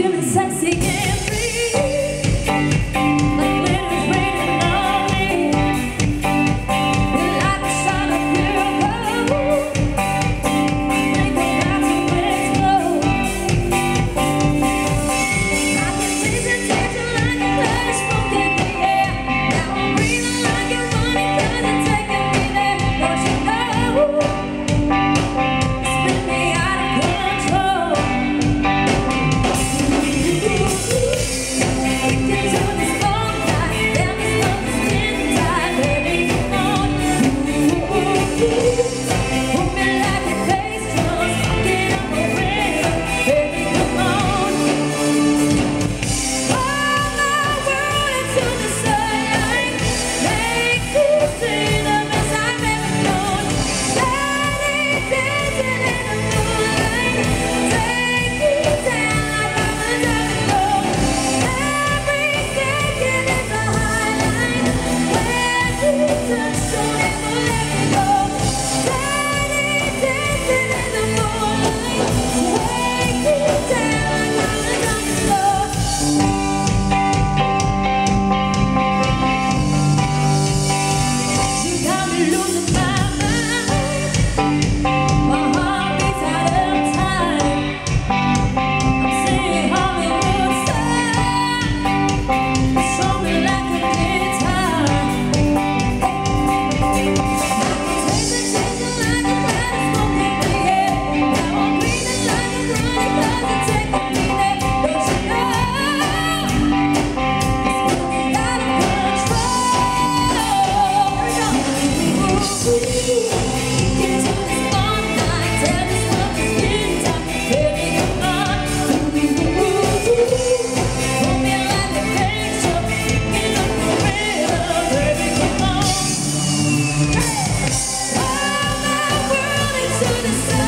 Feeling sexy to the sun.